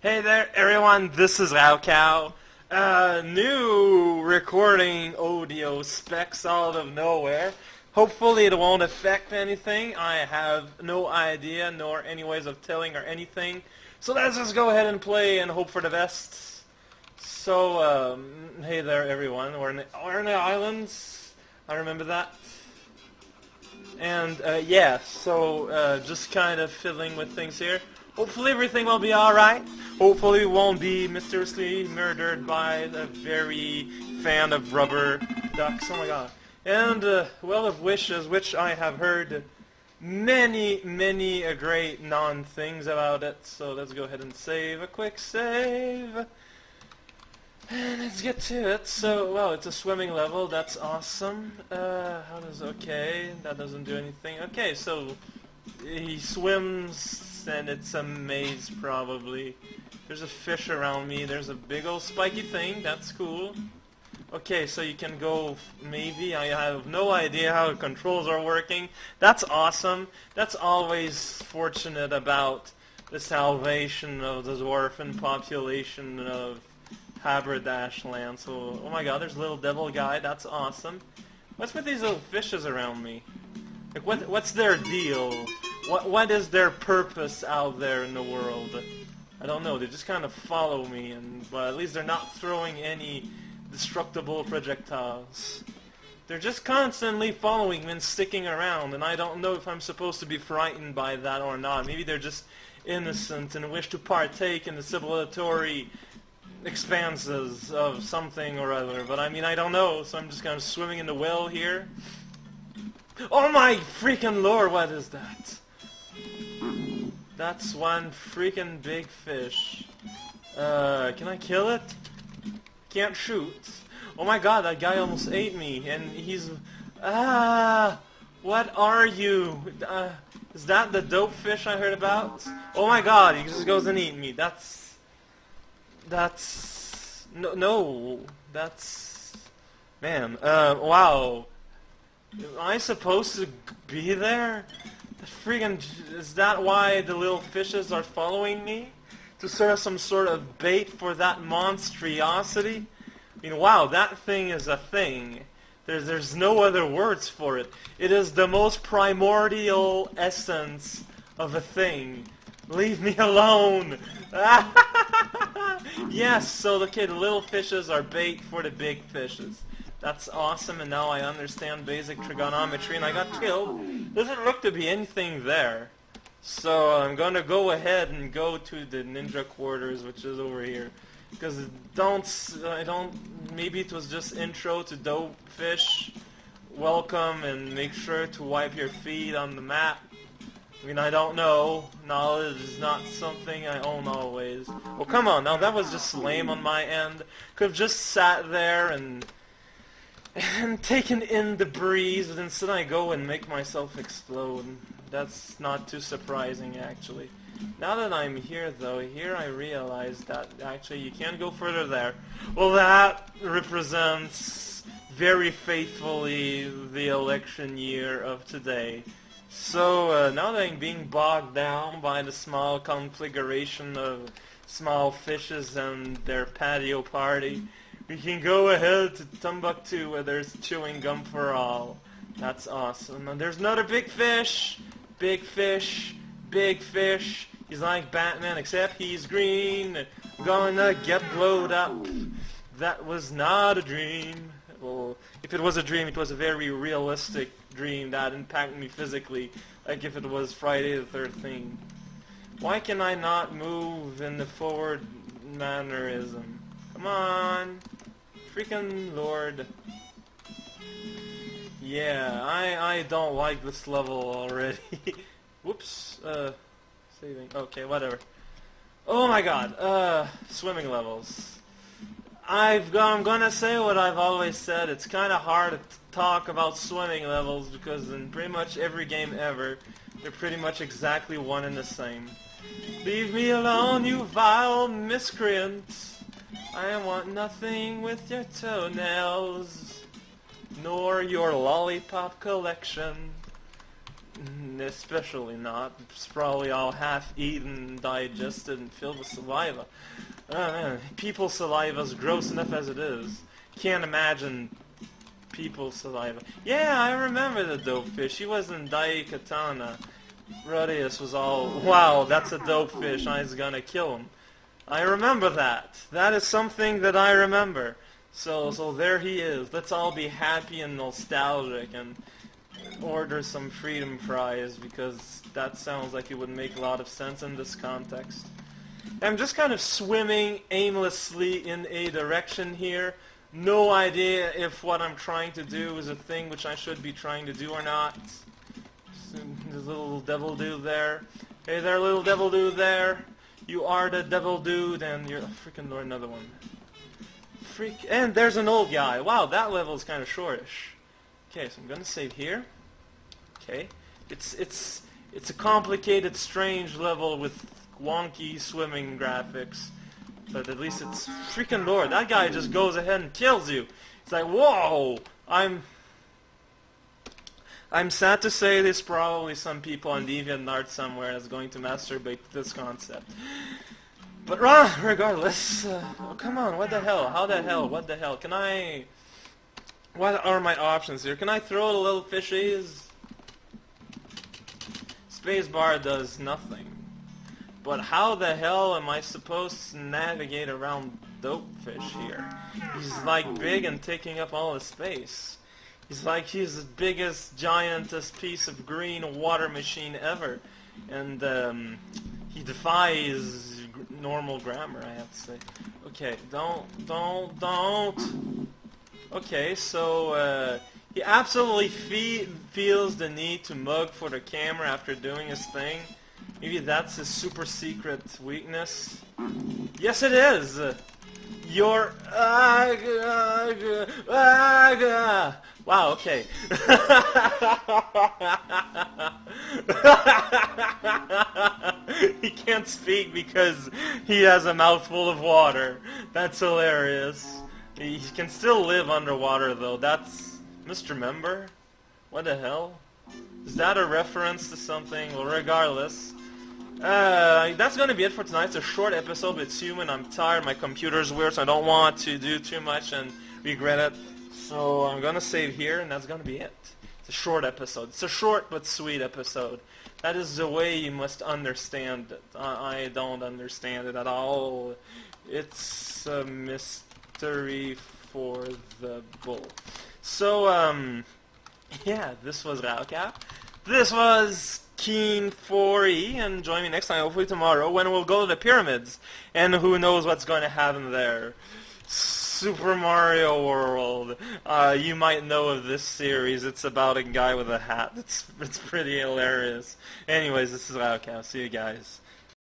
Hey there, everyone. This is raocow. Uh, new recording audio specs out of nowhere. Hopefully it won't affect anything. I have no idea, nor any ways of telling or anything. So let's just go ahead and play and hope for the best. So, um, hey there, everyone. We're in the, we're in the islands. I remember that. And, uh, yeah, so, uh, just kind of fiddling with things here. Hopefully everything will be alright. Hopefully won't be mysteriously murdered by a very fan of rubber ducks. Oh my god. And, uh, well of wishes, which I have heard many, many a great non-things about it. So let's go ahead and save a quick save. And let's get to it. So, well, it's a swimming level. That's awesome. Uh, how does... Okay, that doesn't do anything. Okay, so he swims and it's a maze probably. There's a fish around me. There's a big old spiky thing. That's cool. Okay, so you can go, maybe, I have no idea how the controls are working. That's awesome. That's always fortunate about the salvation of the dwarven population of Haberdash land. So, oh my god, there's a little devil guy. That's awesome. What's with these little fishes around me? Like, what, what's their deal? What, what is their purpose out there in the world? I don't know. They just kind of follow me, and but at least they're not throwing any destructible projectiles. They're just constantly following me and sticking around, and I don't know if I'm supposed to be frightened by that or not. Maybe they're just innocent and wish to partake in the civilizatory expanses of something or other. But I mean, I don't know, so I'm just kind of swimming in the well here. Oh my freaking lord, what is that? That's one freaking big fish. Uh, can I kill it? Can't shoot. Oh my god, that guy almost ate me, and he's... Ah! What are you? Uh, is that the dope fish I heard about? Oh my god, he just goes and eat me. That's... That's... No, no. That's... Man, uh, wow. Am I supposed to be there? The freaking... Is that why the little fishes are following me? To serve some sort of bait for that monstrosity? I mean, wow, that thing is a thing. There's, there's no other words for it. It is the most primordial essence of a thing. Leave me alone! yes, so okay, the little fishes are bait for the big fishes. That's awesome, and now I understand basic trigonometry, and I got killed. Doesn't look to be anything there. So I'm going to go ahead and go to the ninja quarters, which is over here. Because don't, I don't, maybe it was just intro to Dope Fish. Welcome, and make sure to wipe your feet on the map. I mean, I don't know. Knowledge is not something I own always. Well, come on, now that was just lame on my end. Could have just sat there and and taken in the breeze, but instead I go and make myself explode. That's not too surprising, actually. Now that I'm here, though, here I realize that actually you can't go further there. Well, that represents very faithfully the election year of today. So uh, now that I'm being bogged down by the small configuration of small fishes and their patio party, we can go ahead to Timbuktu where there's chewing gum for all. That's awesome. And there's another big fish. Big fish. Big fish. He's like Batman except he's green. Gonna get blowed up. That was not a dream. Well, if it was a dream, it was a very realistic dream that impacted me physically. Like if it was Friday the 13th. Why can I not move in the forward mannerism? Come on. Freaking lord. Yeah, I, I don't like this level already. Whoops. Uh, saving. Okay, whatever. Oh my god. Uh, swimming levels. I've got, I'm gonna say what I've always said. It's kind of hard to talk about swimming levels because in pretty much every game ever, they're pretty much exactly one and the same. Leave me alone, you vile miscreant. I want nothing with your toenails, nor your lollipop collection. Mm, especially not. It's probably all half-eaten, digested, and filled with saliva. Man, people's saliva's gross enough as it is. Can't imagine people's saliva. Yeah, I remember the dope fish. He was in Daikatana. Rudeus was all, wow, that's a dope fish. I was gonna kill him. I remember that. That is something that I remember. So, so there he is. Let's all be happy and nostalgic and order some freedom fries because that sounds like it would make a lot of sense in this context. I'm just kind of swimming aimlessly in a direction here. No idea if what I'm trying to do is a thing which I should be trying to do or not. There's a little devil dude there. Hey there, little devil dude there. You are the devil dude, and you're... Oh, freaking Lord, another one. Freak... And there's an old guy. Wow, that level is kind of shortish. Okay, so I'm gonna save here. Okay. It's, it's, it's a complicated, strange level with wonky swimming graphics. But at least it's freaking Lord. That guy just goes ahead and kills you. It's like, whoa! I'm... I'm sad to say there's probably some people on DeviantArt somewhere that's going to masturbate this concept. But uh, regardless, uh, oh, come on, what the hell? How the hell? What the hell? Can I... What are my options here? Can I throw the little fishies? Spacebar does nothing. But how the hell am I supposed to navigate around Dopefish here? He's like big and taking up all the space. He's like he's the biggest, giantest piece of green water machine ever. And um, he defies normal grammar, I have to say. Okay, don't, don't, don't. Okay, so uh, he absolutely fe feels the need to mug for the camera after doing his thing. Maybe that's his super secret weakness. Yes, it is. Your wow. Okay. he can't speak because he has a mouthful of water. That's hilarious. He can still live underwater though. That's Mr. Member. What the hell? Is that a reference to something? Well, regardless. Uh, that's gonna be it for tonight. It's a short episode. It's human. I'm tired. My computer's weird, so I don't want to do too much and regret it. So I'm gonna save here, and that's gonna be it. It's a short episode. It's a short but sweet episode. That is the way you must understand it. I, I don't understand it at all. It's a mystery for the bull. So, um, yeah, this was raocow. This was Keen 4E, and join me next time, hopefully tomorrow, when we'll go to the pyramids. And who knows what's going to happen there. Super Mario World. Uh, you might know of this series. It's about a guy with a hat. It's, it's pretty hilarious. Anyways, this is raocow. See you guys.